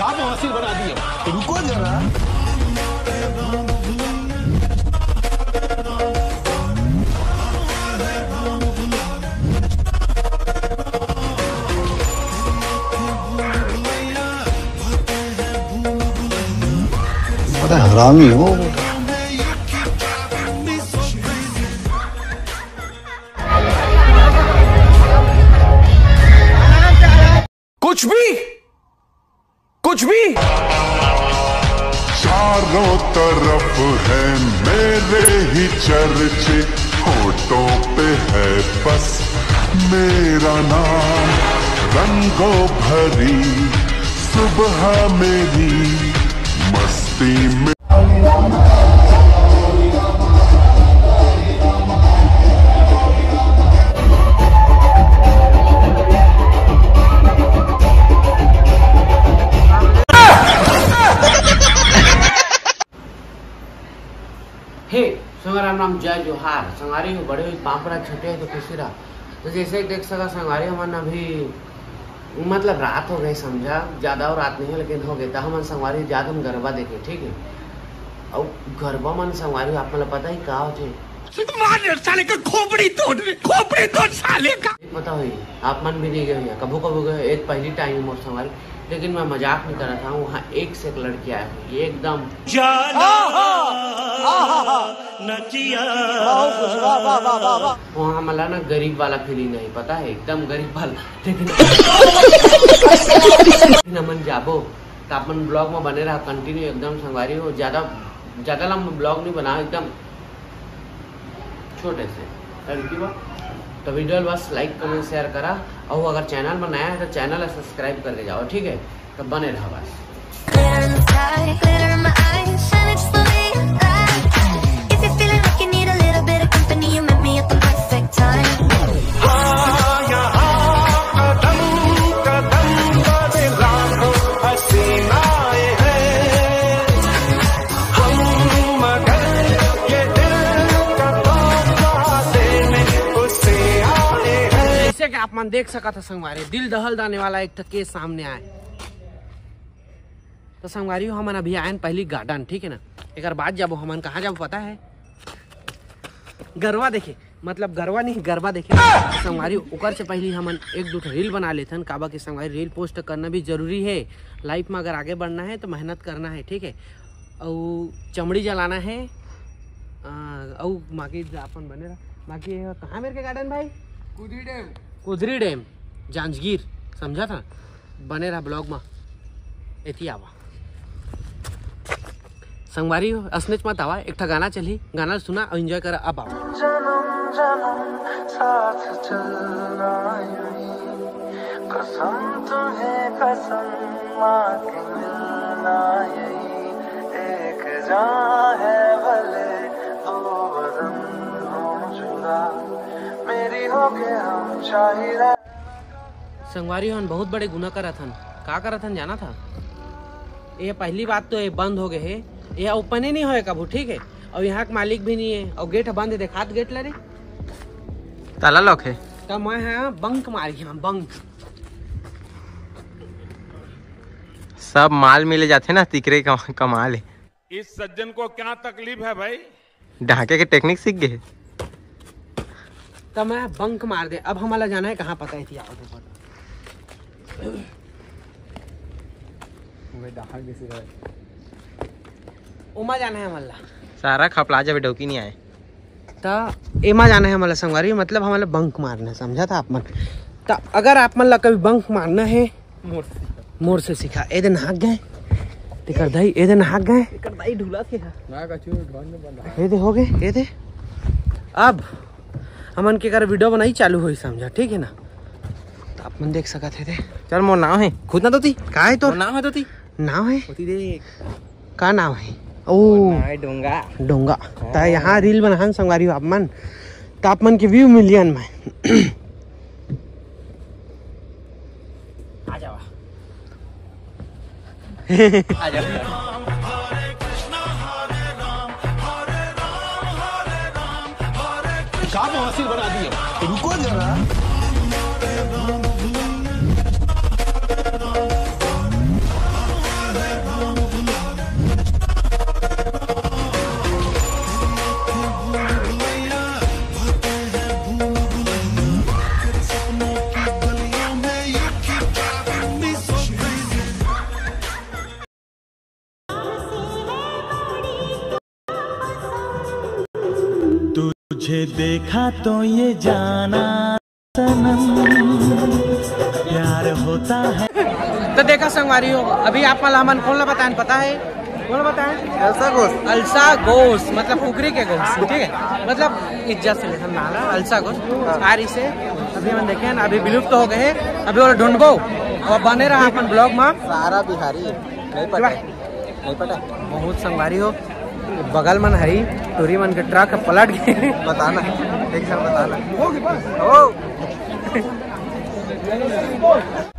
काम हासिल बना दिए रुको जरा। हरामी हो। कुछ भी कुछ भी। चारों तरफ़ है मेरे ही चर्चे फ़ोटो पे है बस मेरा नाम, रंगों भरी सुबह मेरी, मस्ती में। राम जय जोहार। संगारी हो बड़े हुई पापड़ा छोटे तो खुशी रहा तो जैसे देख सका संगारी हमन अभी मतलब रात हो गई समझा। ज़्यादा और रात नहीं है लेकिन हो गई। तो हमन संगवारी ज़्यादा हम गरबा देखे ठीक है? और गरबा मन संगवारी आप मतलब पता ही का होते साले का खोपड़ी तोड़ खोपड़ी तोड़ साले का। पता हुई आप मन भी नहीं गए कभू कभू गए एक पहली टाइम मोर संगवारी लेकिन मैं मज़ाक नहीं कर रहा था वहाँ एक से एक लड़की आया। हुई एकदम वहाँ मला ना गरीब वाला फीलिंग नहीं पता है? एकदम गरीब वाला। लेकिन लेकिन जाबो तो अपन ब्लॉग में बने रहा कंटिन्यू एकदम संगवारी हो। ज़्यादा ज़्यादा लंबा ब्लॉग नहीं बना एकदम छोटे से। लड़की बा तो वीडियो बस लाइक कमेंट शेयर करा। और अगर चैनल में नया है तो चैनल सब्सक्राइब करके जाओ, ठीक है? तो बने रहो बस। मन देख सका था संगवारी। दिल दहल दाने वाला एक केस सामने आए। तो संगवारी हमन अभी आए पहली गार्डन, ठीक है ना? एक बाद जब, हमन कहाँ जब पता है? गरवा देखे मतलब गरवा नहीं, गरबा देखे। संगवारी, ओकर से पहले हमन एक दो रील बना लेथन, काबा के संगवारी रील पोस्ट करना भी ज़रूरी है। लाइफ में अगर आगे बढ़ना है तो मेहनत करना है, ठीक है? और चमड़ी जलाना है। और बाकी अपन बने रहा, बाकी कहाँ मेरे के गार्डन भाई? कुदरी डैम जांजगीर समझा था बने रहा ब्लॉग में एथी आवा संगवारी असनेच मत आवा एक गाना चली गाना सुना और एंजॉय करा अब आवा साथ चलना कसम तुम्हें कसम के मिलना यही एक है भले दो बदन हो जुदा संगवारी हन बहुत बड़े गुना करा थन। का करा थन जाना था? ये पहली बात तो ये बंद हो गए है। ये ओपन ही नहीं होए कबू ठीक है? और यहाँ का मालिक भी नहीं है। और गेट बंद है देखात गेट लरे ताला लॉक है। तो मैं यहाँ बंक मार गया बंक। सब माल मिले जाते ना तिकरे का कमाल है। इस सज्जन को क्या तकलीफ़ है भाई? ढाके के टेक्निक सीख गए। तो मैं बंक मार दे। अब हमारा जाना है कहाँ पता है थी देखो उमा जाना है हमारा सारा खपला जब डौकी नहीं आए। तो एमा जाना है हमारा संगवारी। मतलब हमारा बंक मारना है समझा था आप मन तो अगर आप मन ला कभी बंक मारना है मोर से सीखा। ए दिन हाक गए। तेकर दही ए दिन हाक गए। तेकर दही ढूला थे ए दे हो गए ए दे। अब हमन के कर वीडियो बनाई चालू हुई समझा ठीक है ना? तो आप मन देख सकत है थे चल मोर नाव है। खुद ना दोती का है तो नाव है तो ती नाम है? होती देख का नाम है? ओ। नाव डोंगा। डोंगा। तो यहाँ रील बनाहन संगवारी आप मन। तो आप मन के व्यू मिलियन में। आ जावा आ जाओ। assim benar. देखा तो ये जाना सनम। प्यार होता है। तो देखा संगवारी हो अभी आप मला हमन कौन ला बताएँ पता है? कौन बताएँ। अलसा गोश्त अलसा गोश्त मतलब कुकरी के गोश्त ठीक है? मतलब इज़्ज़त से लेकर नाला अलसा गोश्त आर इसे अभी हम देखे अभी विलुप्त हो गए अभी और ढूंढबो और बने रहा अपन ब्लॉग में। सारा बिहारी नहीं पता नहीं पता बहुत संगवारी हो। बगल मन है टूरी मन के ट्रक पलट गए बताना एक सर बताना। ओ